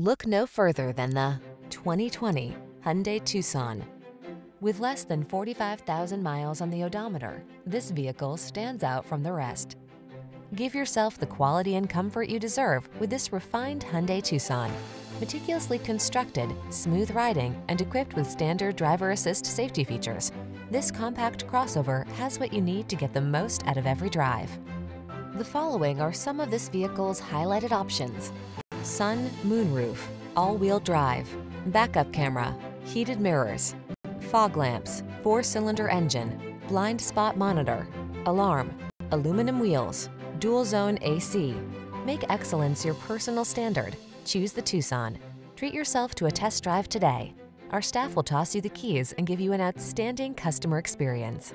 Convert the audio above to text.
Look no further than the 2020 Hyundai Tucson. With less than 45,000 miles on the odometer, this vehicle stands out from the rest. Give yourself the quality and comfort you deserve with this refined Hyundai Tucson. Meticulously constructed, smooth riding, and equipped with standard driver assist safety features, this compact crossover has what you need to get the most out of every drive. The following are some of this vehicle's highlighted options. Sun moonroof, all-wheel drive, backup camera, heated mirrors, fog lamps, four-cylinder engine, blind spot monitor, alarm, aluminum wheels, dual zone AC. Make excellence your personal standard. Choose the Tucson. Treat yourself to a test drive today. Our staff will toss you the keys and give you an outstanding customer experience.